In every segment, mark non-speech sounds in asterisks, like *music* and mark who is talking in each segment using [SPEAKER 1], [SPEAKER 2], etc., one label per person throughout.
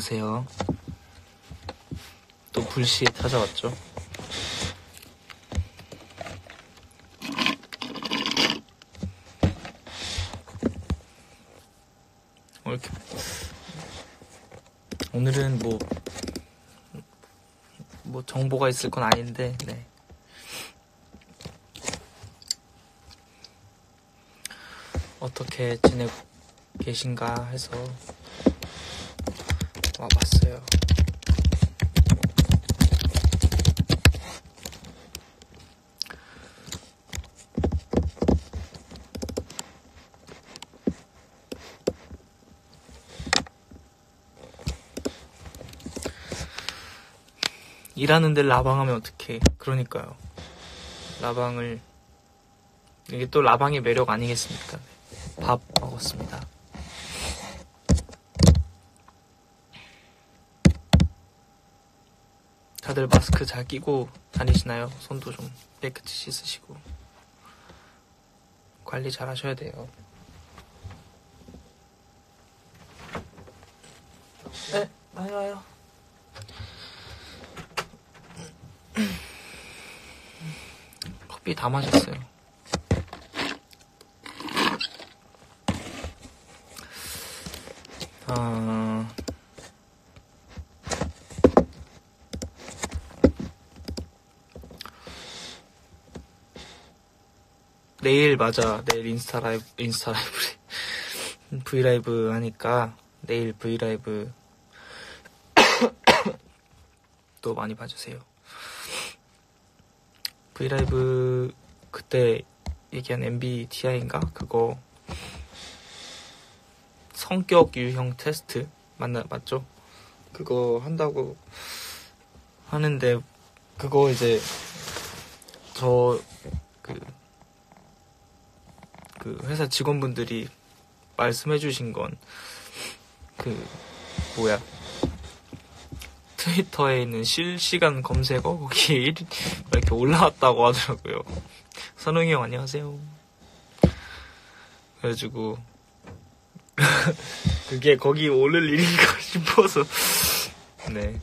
[SPEAKER 1] 안녕하세요. 또 불시에 찾아왔죠. 어, 이렇게 오늘은 뭐, 뭐 정보가 있을 건 아닌데, 네. 어떻게 지내고 계신가 해서 와봤어요. 일하는데 라방하면 어떡해. 그러니까요. 라방을, 이게 또 라방의 매력 아니겠습니까? 밥 먹었습니다. 다들 마스크 잘 끼고 다니시나요? 손도 좀 깨끗이 씻으시고. 관리 잘 하셔야 돼요. 네, 많이 와요. 커피 다 마셨어요. 아, 내일 맞아. 내일 인스타 라이브, 인스타 라이브, *laughs* 브이 라이브 하니까 내일 브이 라이브 *coughs* 또 많이 봐주세요. 브이 라이브 그때 얘기한 MBTI인가 그거 성격 유형 테스트 맞나 맞죠? 그거 한다고 하는데 그거 이제 저그 그 회사 직원분들이 말씀해주신 건 그 뭐야 트위터에 있는 실시간 검색어 거기에 *laughs* 이렇게 올라왔다고 하더라고요. 선웅이 형 안녕하세요. 그래가지고 *laughs* 그게 거기 오를 일인가 싶어서 네.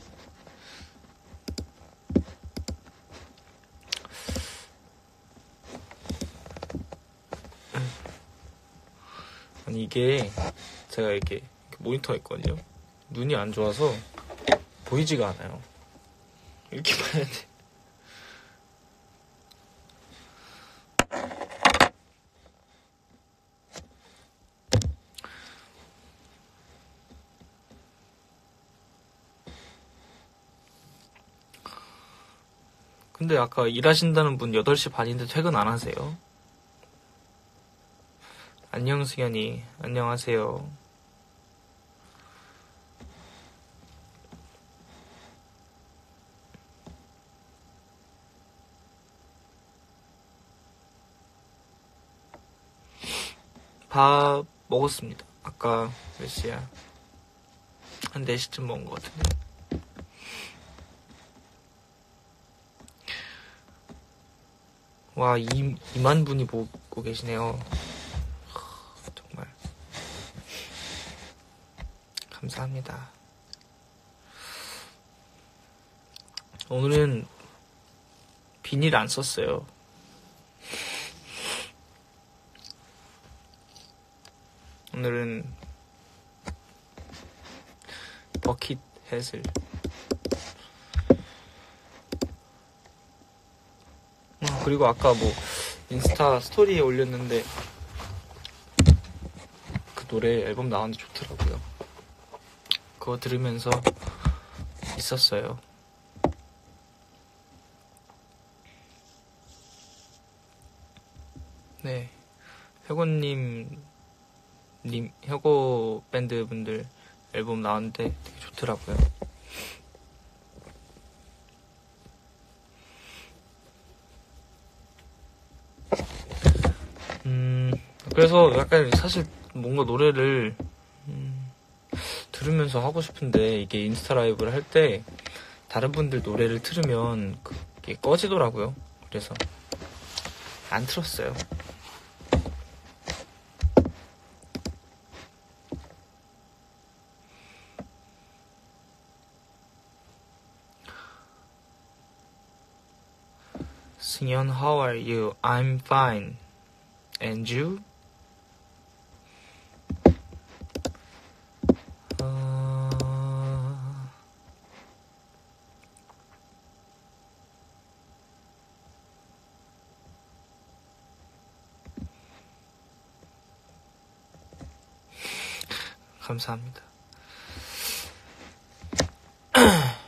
[SPEAKER 1] 이게 제가 이렇게 모니터 했거든요. 눈이 안 좋아서 보이지가 않아요. 이렇게 *laughs* 봐야 돼. 근데 아까 일하신다는 분 8시 반인데 퇴근 안 하세요? 안녕 승현이 안녕하세요. 밥 먹었습니다. 아까 몇 시야? 한 4시쯤 먹은 것 같은데. 와, 2, 2만 분이 보고 계시네요. 하, 정말. 감사합니다. 오늘은 비닐 안 썼어요. 오늘은 버킷 햇을 아, 그리고 아까 뭐 인스타 스토리에 올렸는데 그 노래 앨범 나왔는데 좋더라고요. 그거 들으면서 있었어요. 네. 혁오님, 님, 혁오 밴드 분들 앨범 나왔는데 되게 좋더라고요. 음, 그래서 약간 사실 뭔가 노래를 음, 들으면서 하고 싶은데 이게 인스타 라이브를 할 때 다른 분들 노래를 틀으면 그게 꺼지더라고요. 그래서 안 틀었어요. 승현, how are you? I'm fine. And you? 감사합니다. *clears throat*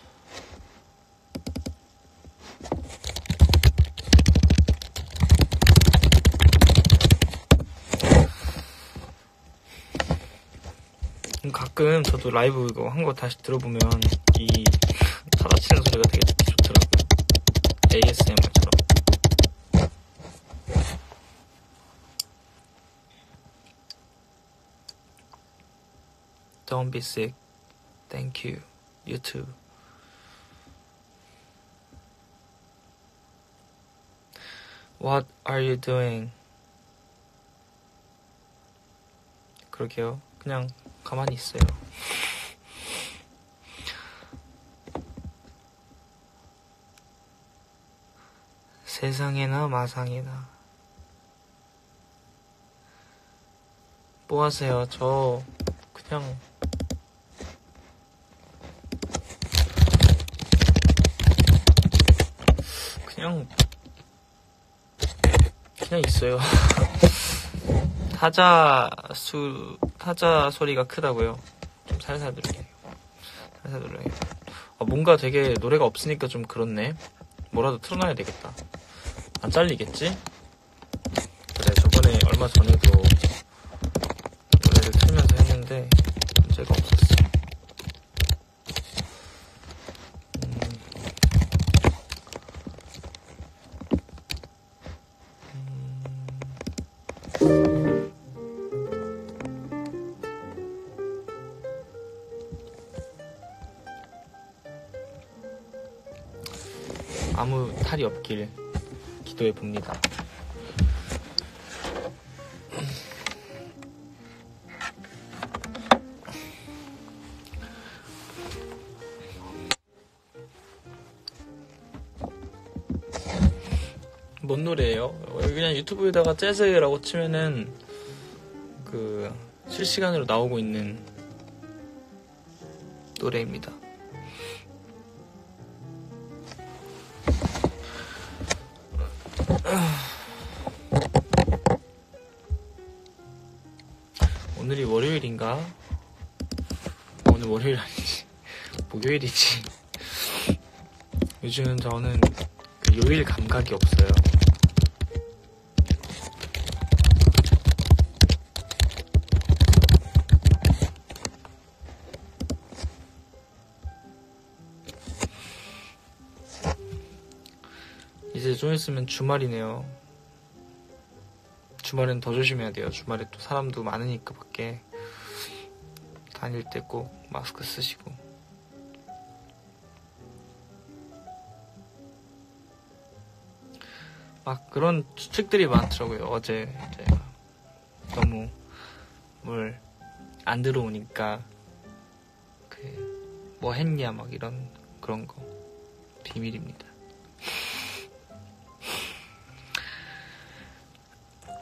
[SPEAKER 1] 가끔 저도 라이브 이거 한 거 다시 들어보면 이 받아치는 소리가 되게 좋더라고요. ASMR Don't be sick. Thank you. You too. What are you doing? 그러게요. 그냥 가만히 있어요. 세상에나 마상에나 뭐 하세요? 저 그냥 그냥 있어요. *laughs* 타자 수 타자 소리가 크다고요. 좀 살살 들려요. 살살 들려요. 아, 뭔가 되게 노래가 없으니까 좀 그렇네. 뭐라도 틀어놔야 되겠다. 안 잘리겠지? 그래 저번에 얼마 전에도 아무 탈이 없길 기도해 봅니다. 뭔 노래예요? 그냥 유튜브에다가 재즈라고 치면은 그 실시간으로 나오고 있는 노래입니다. 요일이지. 요즘 저는 그 요일 감각이 없어요. 이제 좀 있으면 주말이네요. 주말엔 더 조심해야 돼요. 주말에 또 사람도 많으니까 밖에 다닐 때 꼭 마스크 쓰시고. 막 그런 추측들이 많더라고요. 어제 제가 너무 뭘 안 들어오니까 그 뭐 했냐 막 이런 그런 거 비밀입니다.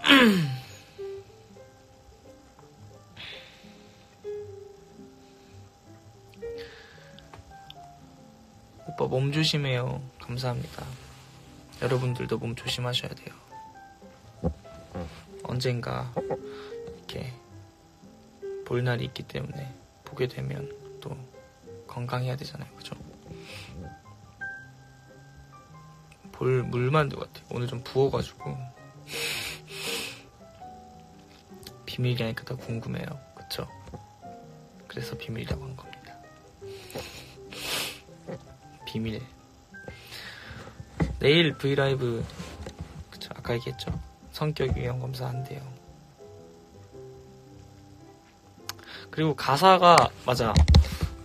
[SPEAKER 1] *clears throat* 오빠 몸 조심해요. 감사합니다. 여러분들도 몸 조심하셔야 돼요. 언젠가 이렇게 볼 날이 있기 때문에 보게 되면 또 건강해야 되잖아요. 그죠? 볼 물만두 같아요. 오늘 좀 부어가지고 비밀이 아니까 더 궁금해요. 그쵸? 그래서 비밀이라고 한 겁니다. 비밀. 내일 브이라이브, 그쵸? 아까 얘기했죠? 성격 유형 검사 한대요. 그리고 가사가, 맞아.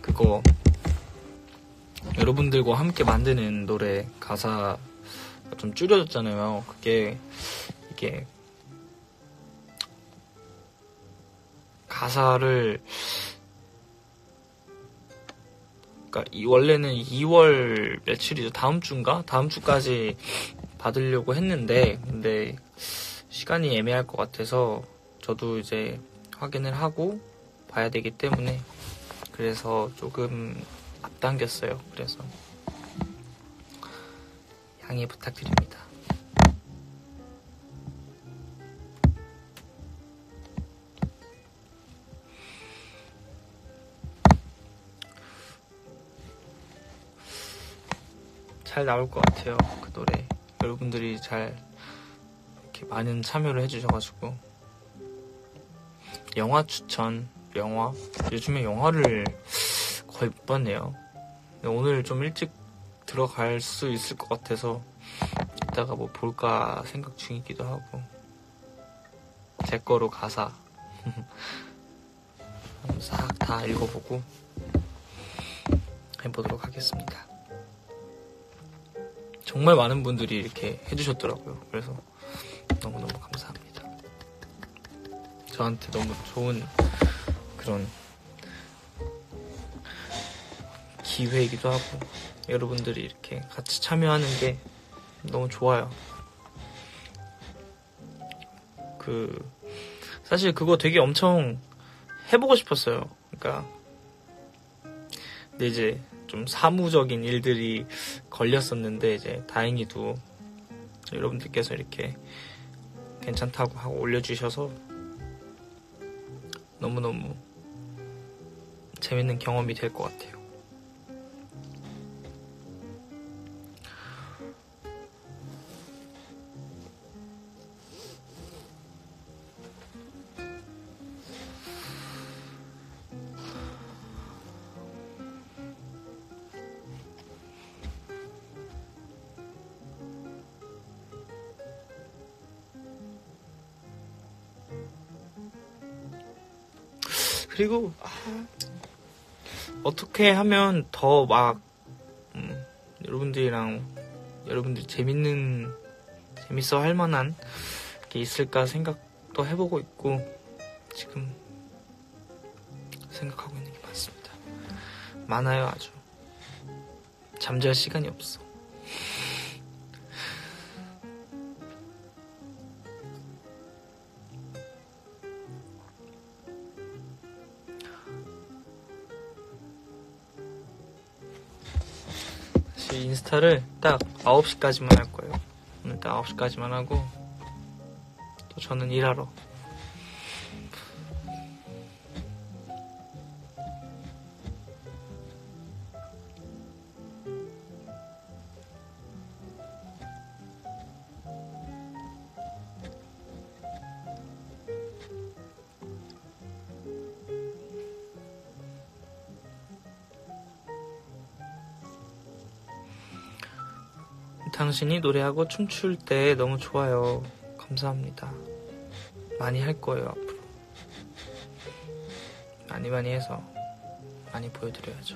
[SPEAKER 1] 그거, 여러분들과 함께 만드는 노래 가사 좀 줄여졌잖아요. 그게, 이게, 가사를 그러니까 이 원래는 2월 며칠이죠 다음 주인가 다음 주까지 받으려고 했는데 근데 시간이 애매할 것 같아서 저도 이제 확인을 하고 봐야 되기 때문에 그래서 조금 앞당겼어요. 그래서 양해 부탁드립니다. 잘 나올 것 같아요. 그 노래. 여러분들이 잘 이렇게 많은 참여를 해주셔가지고. 영화 추천, 영화. 요즘에 영화를 거의 못 봤네요. 오늘 좀 일찍 들어갈 수 있을 것 같아서 이따가 뭐 볼까 생각 중이기도 하고. 제 거로 가사. *laughs* 싹 다 읽어보고 해보도록 하겠습니다. 정말 많은 분들이 이렇게 해주셨더라고요. 그래서 너무너무 감사합니다. 저한테 너무 좋은 그런 기회이기도 하고 여러분들이 이렇게 같이 참여하는 게 너무 좋아요. 그 사실 그거 되게 엄청 해보고 싶었어요. 그러니까 근데 이제 좀 사무적인 일들이 걸렸었는데 이제 다행히도 여러분들께서 이렇게 괜찮다고 하고 올려주셔서 너무너무 재밌는 경험이 될 것 같아요. 그리고 아, 어떻게 하면 더막 음, 여러분들이랑 여러분들 재밌는 재밌어 할 만한 게 있을까 생각도 해보고 있고 지금 생각하고 있는 게 많습니다. 많아요 아주 잠잘 시간이 없어. 인스타를 딱 9시까지만 할 거예요. 오늘 딱 9시까지만 하고 또 저는 일하러 당신이 노래하고 춤출 때 너무 좋아요. 감사합니다. 많이 할 거예요, 앞으로. 많이 많이 해서 많이 보여드려야죠.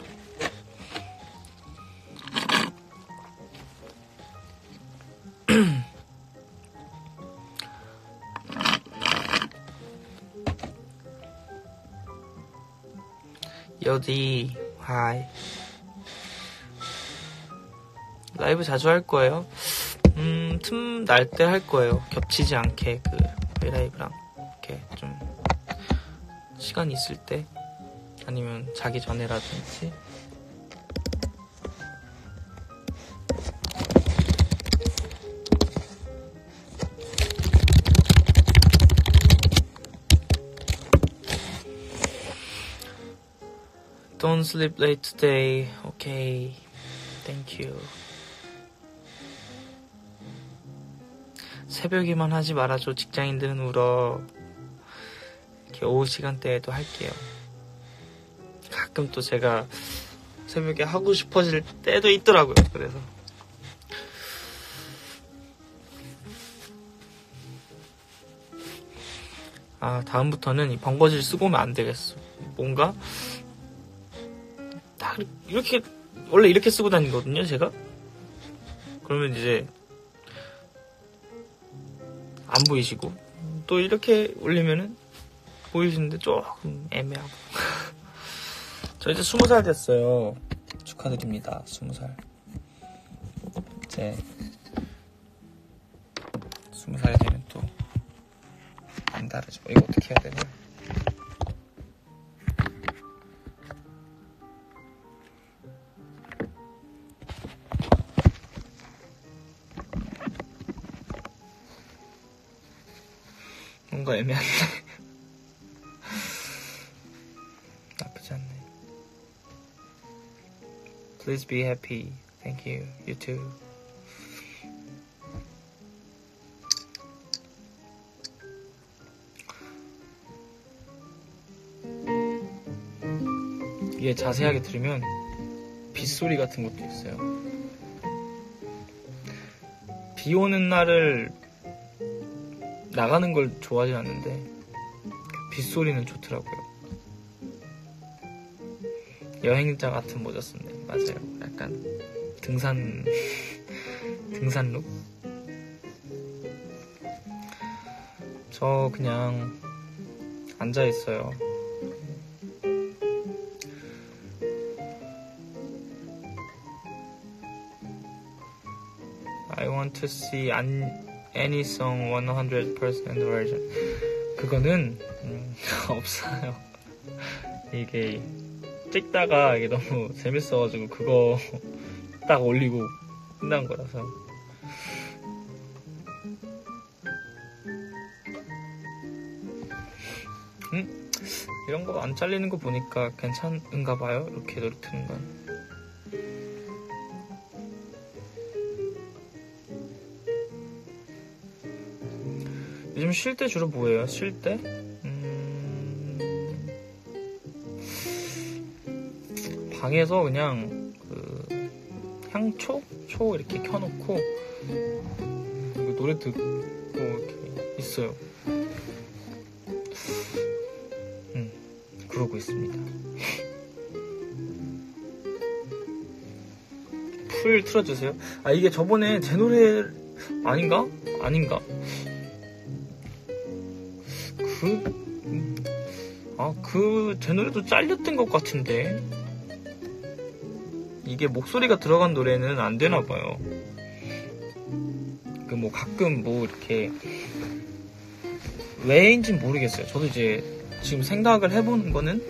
[SPEAKER 1] *clears throat* 여디, 하이. 라이브 자주 할 거예요. 음, 틈 날 때 할 거예요. 겹치지 않게 그 라이브랑 이렇게 좀 시간 있을 때 아니면 자기 전에라든지 Don't sleep late today. Okay. Thank you. 새벽에만 하지 말아줘. 직장인들은 울어. 이렇게 오후 시간대에도 할게요. 가끔 또 제가 새벽에 하고 싶어질 때도 있더라고요. 그래서. 아, 다음부터는 이 번거지를 쓰고 오면 안 되겠어. 뭔가, 딱, 이렇게, 원래 이렇게 쓰고 다니거든요, 제가? 그러면 이제, 안 보이시고 또 이렇게 올리면은 보이시는데 조금 애매하고 *laughs* 저 이제 스무 살 됐어요 축하드립니다 스무 살 이제 스무 살이 되면 또 안 다르죠. 이거 어떻게 해야 되냐? Please be happy. Thank you. You too. 이게 자세하게 들으면 빗소리 같은 것도 있어요. 비 오는 날을 나가는 걸 좋아하지 않는데 빗소리는 좋더라고요. 여행자 같은 모자 썼네. 맞아요. 약간 등산 등산룩. 저 그냥 앉아 있어요. I want to see an, any song 100% version. 그거는 음, *laughs* 없어요. 이게 찍다가 이게 너무 *laughs* 재밌어가지고 그거 *laughs* 딱 올리고 끝난 거라서. 음? 이런 거 안 잘리는 거 보니까 괜찮은가 봐요. 이렇게 노래 트는 건. 요즘 쉴 때 주로 뭐예요? 쉴 때? 방에서 그냥 그 향초? 초 이렇게 켜놓고 그리고 노래 듣고 이렇게 있어요. 음, 그러고 있습니다. 풀 틀어주세요. 아 이게 저번에 제 노래 아닌가? 아닌가? 그, 아, 그, 제 노래도 잘렸던 것 같은데. 이게 목소리가 들어간 노래는 안 되나 봐요. 그, 뭐, 가끔 뭐, 이렇게, 왜인진 모르겠어요. 저도 이제, 지금 생각을 해보는 거는,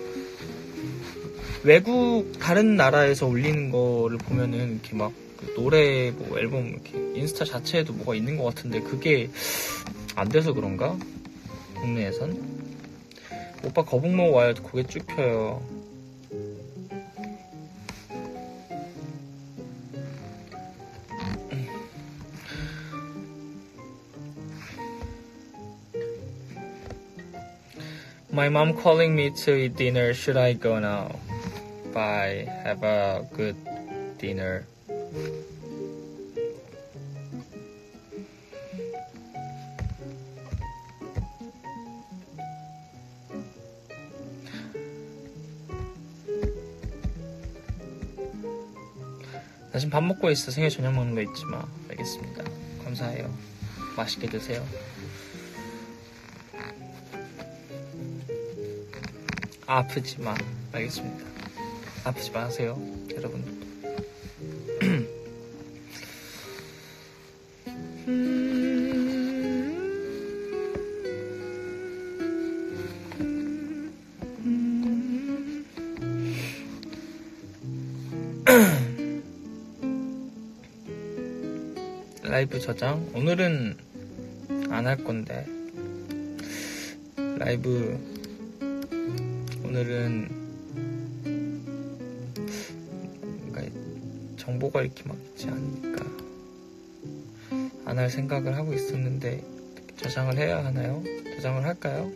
[SPEAKER 1] 외국, 다른 나라에서 올리는 거를 보면은, 이렇게 막, 그 노래, 뭐, 앨범, 이렇게, 인스타 자체에도 뭐가 있는 것 같은데, 그게 안 돼서 그런가? 국내에선 오빠 거북목 와요 고개 쭉 펴요 My mom calling me to eat dinner. Should I go now? Bye. Have a good dinner. 나 지금 밥 먹고 있어. 생일 저녁 먹는 거 잊지 마. 알겠습니다. 감사해요. 맛있게 드세요. 아프지 마. 알겠습니다. 아프지 마세요. 여러분. *clears throat* 라이브 저장 오늘은 안 할 건데 라이브 오늘은 뭔가 정보가 이렇게 막 있지 않으니까 안 할 생각을 하고 있었는데 저장을 해야 하나요? 저장을 할까요?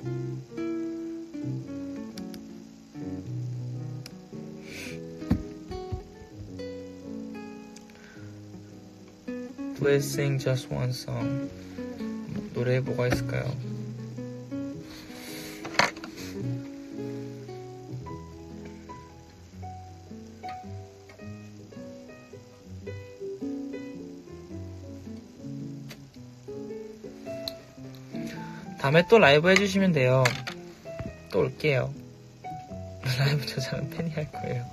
[SPEAKER 1] Please sing just one song. 노래에 뭐가 있을까요? 다음에 또 라이브 해주시면 돼요. 또 올게요. *laughs* 라이브 저장은 팬이 할 거예요.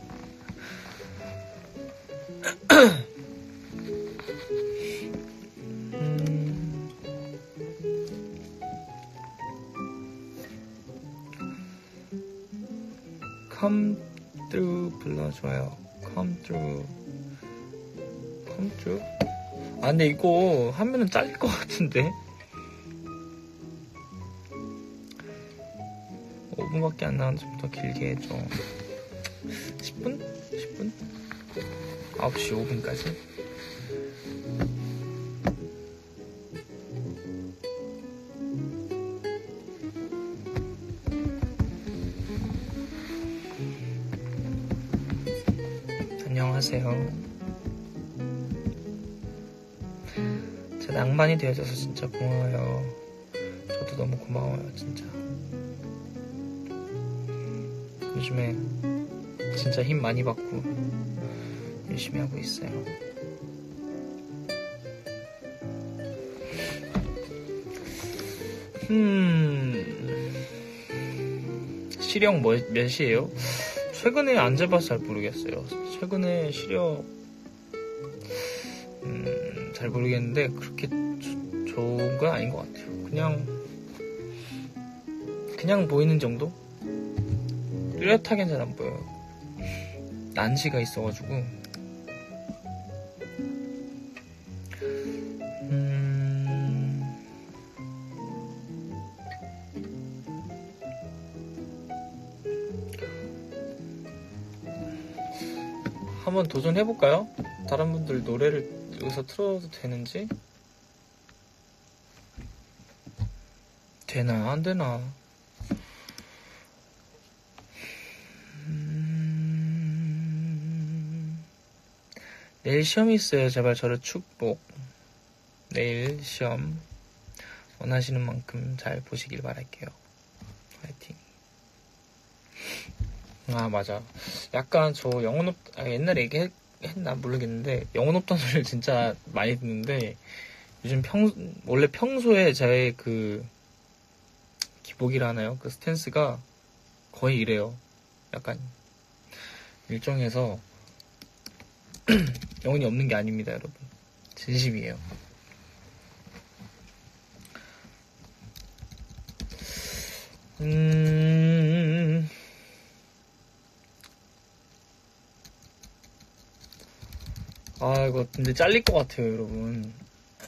[SPEAKER 1] come *clears throat* come 불러줘요. come true 아, 근데 이거 하면은 잘릴 것 같은데? 5분밖에 안 나왔는데 좀더 길게 해줘. 10분? 10분? 9시 5분까지? 안녕하세요. 제 낭만이 되어줘서 진짜 고마워요. 저도 너무 고마워요, 진짜. 요즘에 진짜 힘 많이 받고 열심히 하고 있어요. 음, 시력 뭐, 몇이에요? 최근에 안 재봐서 잘 모르겠어요. 최근에 시력, 음, 잘 모르겠는데, 그렇게 조- 좋은 건 아닌 것 같아요. 그냥, 그냥 보이는 정도? 뚜렷하게는 잘 안 보여요. 난시가 있어가지고. 음, 한번 도전해볼까요? 다른 분들 노래를 여기서 틀어도 되는지? 되나, 안 되나? 내일 시험이 있어요. 제발 저를 축복. 내일 시험 원하시는 만큼 잘 보시길 바랄게요. 화이팅. 아 맞아. 약간 저 영어 높 아, 옛날에 얘기했나 모르겠는데 영어 높다는 소리를 진짜 많이 듣는데 요즘 평 원래 평소에 제 그 기복이라 하나요? 그 스탠스가 거의 이래요. 약간 일정해서 *clears throat* 영혼이 없는 게 아닙니다, 여러분. 진심이에요. 음. 아, 이거 근데 잘릴 것 같아요, 여러분.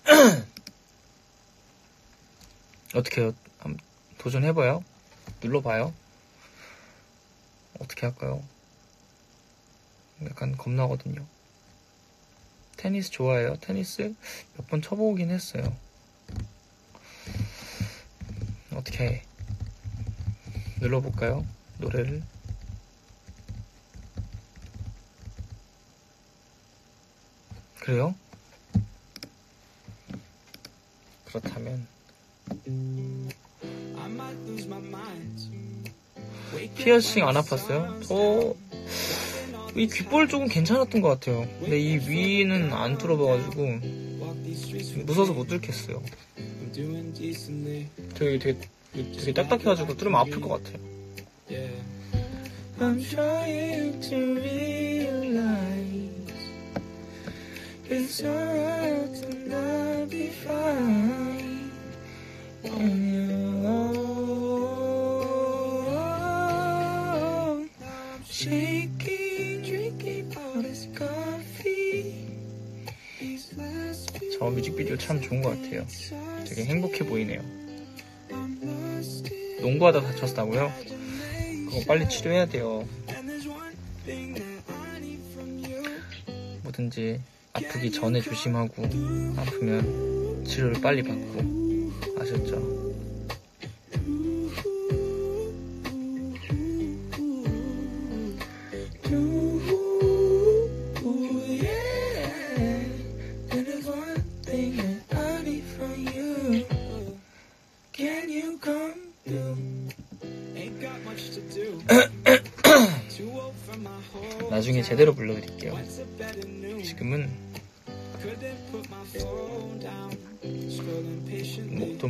[SPEAKER 1] *clears throat* 어떻게 해요? 도전해봐요? 눌러봐요? 어떻게 할까요? 약간 겁나거든요. 테니스 좋아해요? 테니스 몇 번 쳐보긴 했어요. 어떻게 해? 눌러볼까요? 노래를. 그래요? 그렇다면 피어싱 안 아팠어요? 저 이 귓볼 쪽은 괜찮았던 것 같아요. 근데 이 위는 안 뚫어봐가지고 무서워서 못 뚫겠어요. 되게 되게 되게 딱딱해가지고 뚫으면 아플 것 같아요. I'm 참 좋은 것 같아요. 되게 행복해 보이네요. 농구하다 다쳤다고요? 그거 빨리 치료해야 돼요. 뭐든지 아프기 전에 조심하고 아프면 치료를 빨리 받고 아셨죠?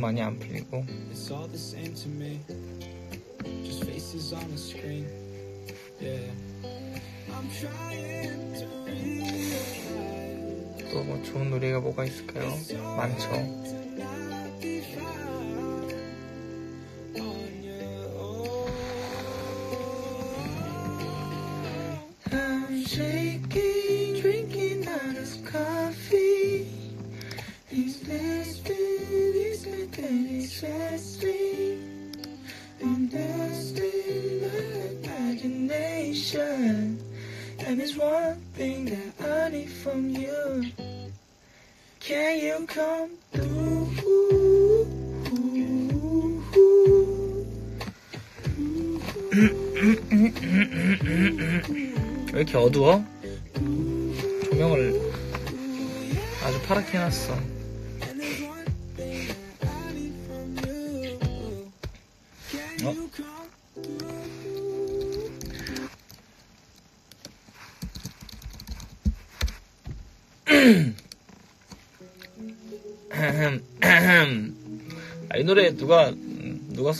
[SPEAKER 1] 많이 안 풀리고. 또 뭐 좋은 노래가 뭐가 있을까요? 많죠.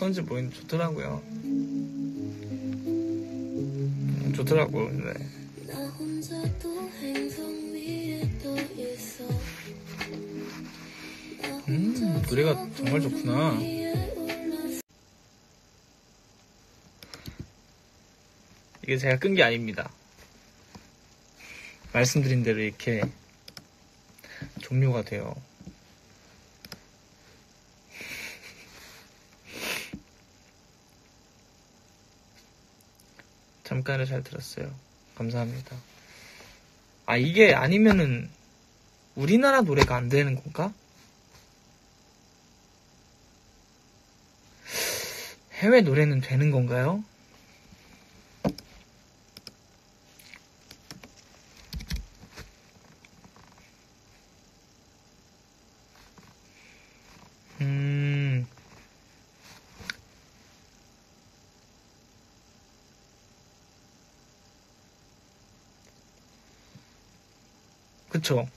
[SPEAKER 1] 썼는지 모르겠는데 좋더라고요. 음, 좋더라고. 네. 음, 노래가 정말 좋구나. 이게 제가 끈 게 아닙니다. 말씀드린 대로 이렇게 종료가 돼요. 잠깐을 잘 들었어요. 감사합니다. 아, 이게 아니면은 우리나라 노래가 안 되는 건가? 해외 노래는 되는 건가요? 음. 그쵸.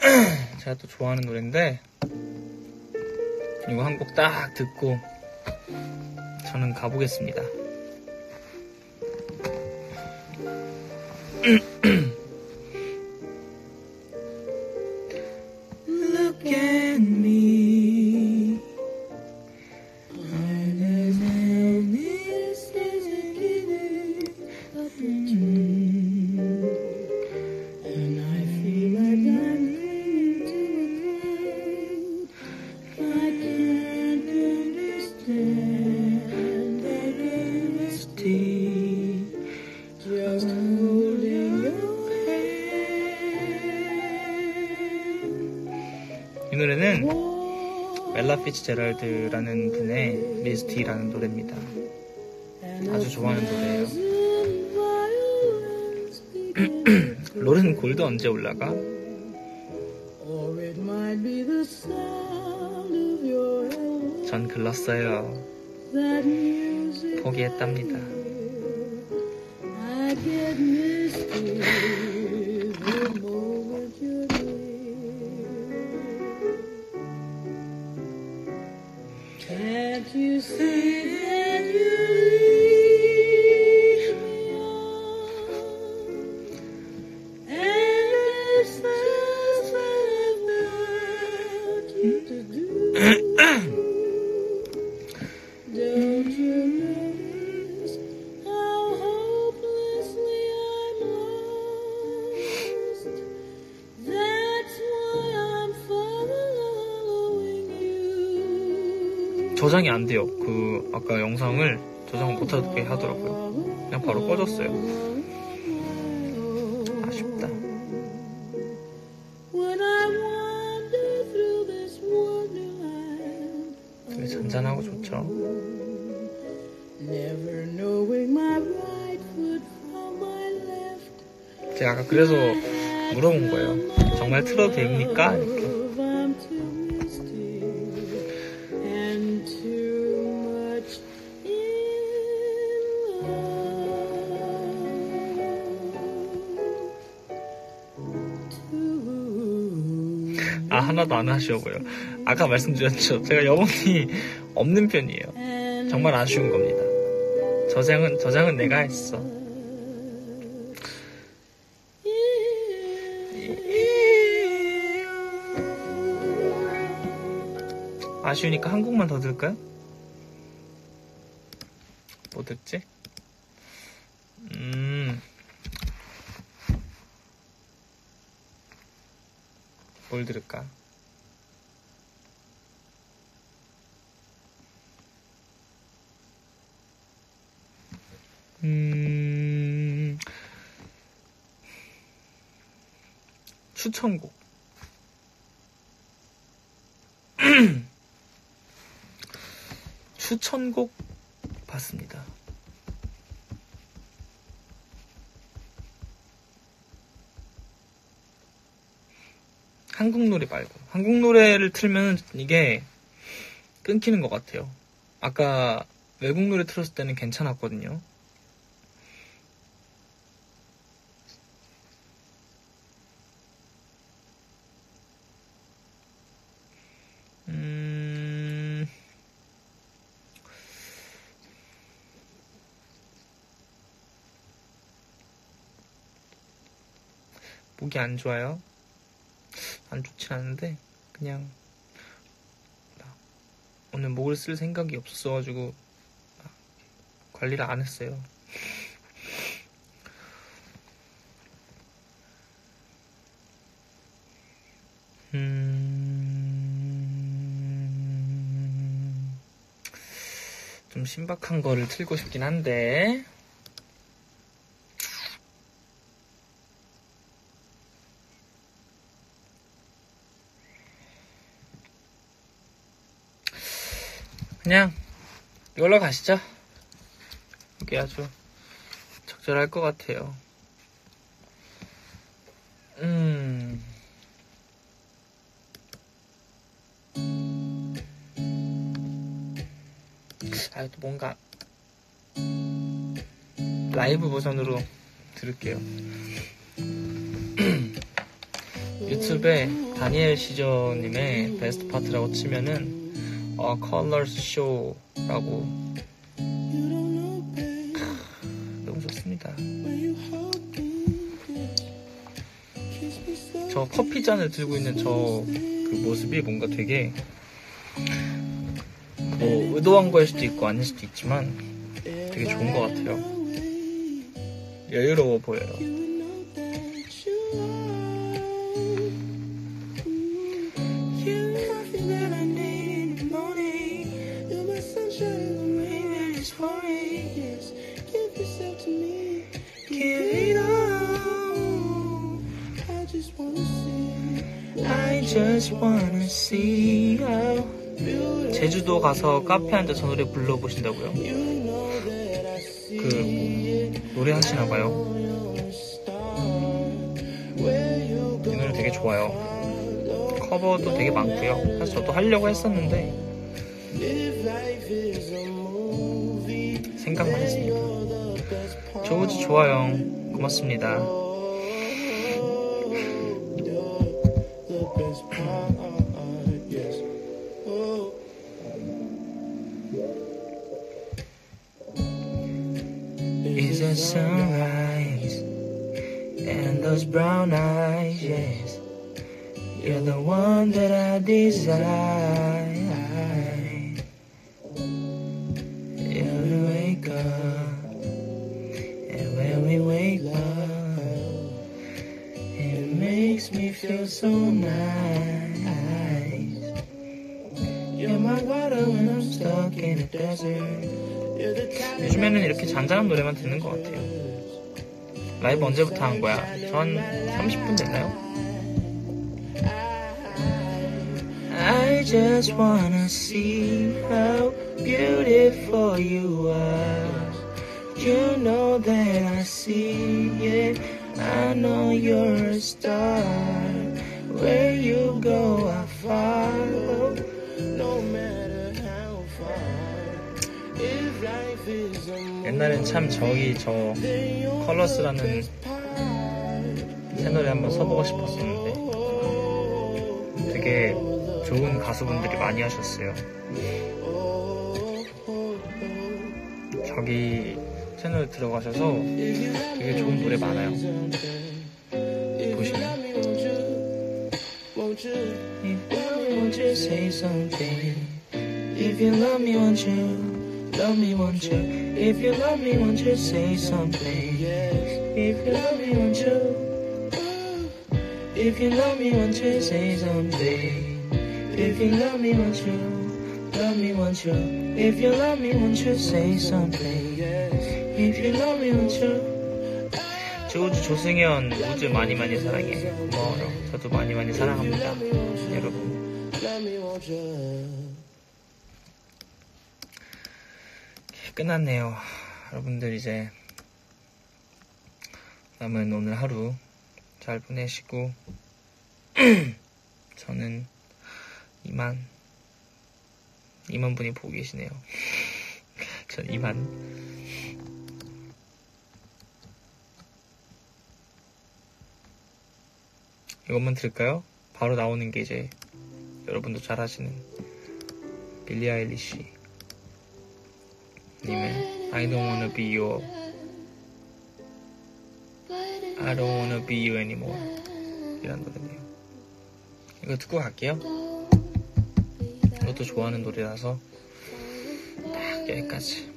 [SPEAKER 1] *clears throat* 제가 또 좋아하는 노래인데 이거 한 곡 딱 듣고 저는 가보겠습니다. mm *clears throat* 피츠제럴드라는 분의 미스티라는 노래입니다. 아주 좋아하는 노래예요. *clears throat* 롤은 골드 언제 올라가? 전 글렀어요. 포기했답니다.
[SPEAKER 2] you see.
[SPEAKER 1] 저장이 안 돼요. 그 아까 영상을 저장을 못하게 하더라고요. 그냥 바로 꺼졌어요. 아쉽다. 되게 잔잔하고 좋죠. 제가 아까 그래서 물어본 거예요. 정말 틀어도 됩니까? 이렇게. 아 하나도 안 아쉬워요. 아까 말씀드렸죠. 제가 영혼이 없는 편이에요. 정말 아쉬운 겁니다. 저장은 저장은 내가 했어. 아쉬우니까 한 곡만 더 들을까요? 뭐 듣지? 음. 뭘 들을까? 음. 추천곡. *clears throat* 추천곡 봤습니다. 한국 노래 말고 한국 노래를 틀면 이게 끊기는 것 같아요. 아까 외국 노래 틀었을 때는 괜찮았거든요. 음... 목이 안 좋아요? 안 좋진 않은데 그냥 막 오늘 목을 쓸 생각이 없었어가지고 막 관리를 안 했어요. 음... 좀 신박한 거를 틀고 싶긴 한데 그냥 이 걸로 가시죠. 이게 아주 적절할 것 같아요. 음. 아, 또 뭔가 라이브 버전으로 들을게요. *clears throat* 유튜브에 다니엘 시저님의 Best Part라고 치면은 어, COLORS 쇼라고 너무 좋습니다. 저 커피 잔을 들고 있는 저 그 모습이 뭔가 되게 뭐 의도한 거일 수도 있고 아닐 수도 있지만 되게 좋은 것 같아요. 여유로워 보여요. 제주도 가서 카페 앉아 저 노래 불러보신다고요? 그, 뭐, 노래 하시나 봐요. 이 노래 되게 좋아요. 커버도 되게 많고요. 사실 저도 하려고 했었는데, 생각만 했습니다. 조우지 좋아요. 고맙습니다. A sunrise and those brown eyes, yes. You're the one that I desire. To wake up, and when we wake up, it makes me feel so nice. You're my water when I'm stuck in a desert. 요즘에는 이렇게 잔잔한 노래만 듣는 것 같아요. 라이브 언제부터 한 거야? 전 30분 됐나요? I just wanna see how beautiful you are. You know that I see it. I know you're a star. Where you go, 옛날엔 참 저기 저 컬러스라는 채널에 한번 서보고 싶었었는데 되게 좋은 가수분들이 많이 하셨어요. 저기 채널 들어가셔서 되게 좋은 노래 많아요. 보시면.
[SPEAKER 2] If you love me, won't you? Love me, won't you? If you love me, won't you say something? If you love me, won't you? If you love me, won't you say something? If you love me, won't you? Love me, won't you? If you love me, won't you say something? If you love me, won't you?
[SPEAKER 1] 조우주 조승현 우주 많이 많이 사랑해 고마워요 저도 많이 많이 사랑합니다 여러분
[SPEAKER 2] Love me, won't you?
[SPEAKER 1] 끝났네요. 여러분들 이제 남은 오늘 하루 잘 보내시고 *clears throat* 저는 이만 이만 분이 보고 계시네요. *laughs* 전 이만. 이것만 들을까요? 바로 나오는 게 이제 여러분도 잘 아시는 빌리 아일리시 님의 I don't wanna be your I don't wanna be you anymore 이란 노래네요 이거 듣고 갈게요 이것도 좋아하는 노래라서 딱 여기까지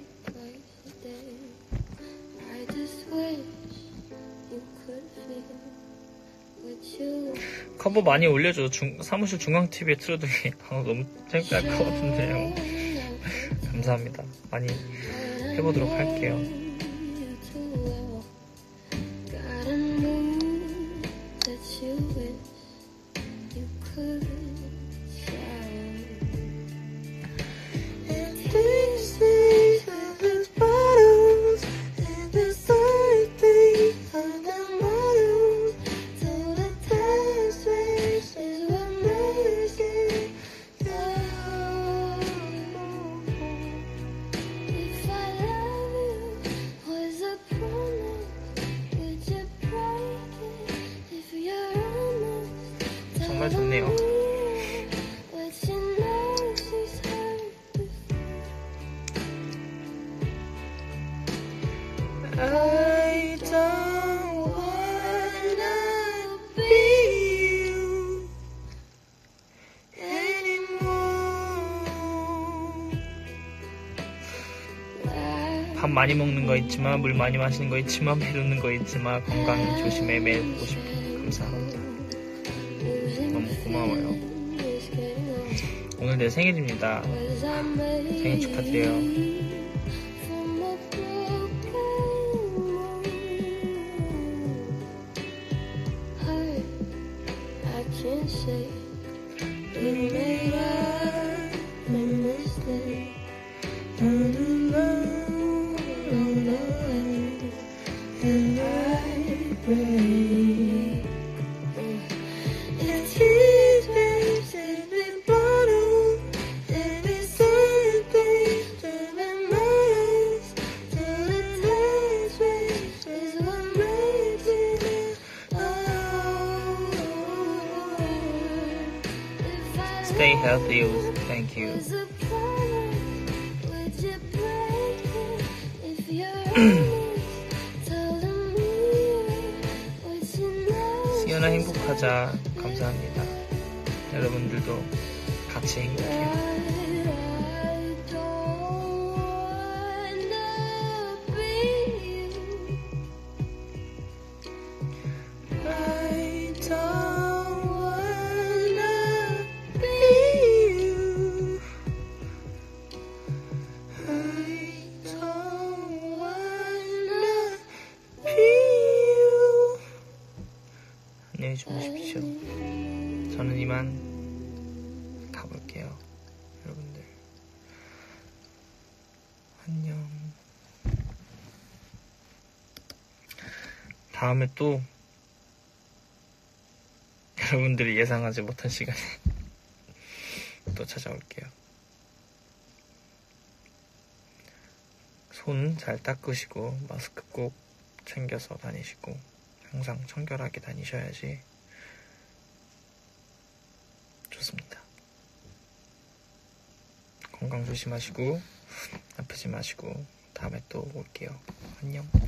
[SPEAKER 1] 커버 많이 올려줘 중- 사무실 중앙TV에 아, 너무 재밌게 할것 같은데요 감사합니다. 많이 해보도록 할게요 많이 먹는 거 있지만 물 많이 마시는 거 있지만 배우는 거 있지만 건강 조심해. 매일 보고 싶어 감사합니다. 너무 고마워요. 오늘 내 생일입니다. 생일 축하드려요 승현아 행복하자. 감사합니다. 여러분들도 같이 행복해요 다음에 또 *laughs* 여러분들이 예상하지 못한 시간에 *laughs* 또 찾아올게요 손 잘 닦으시고 마스크 꼭 챙겨서 다니시고 항상 청결하게 다니셔야지 좋습니다. 건강 조심하시고 *laughs* 아프지 마시고 다음에 또 올게요. 안녕.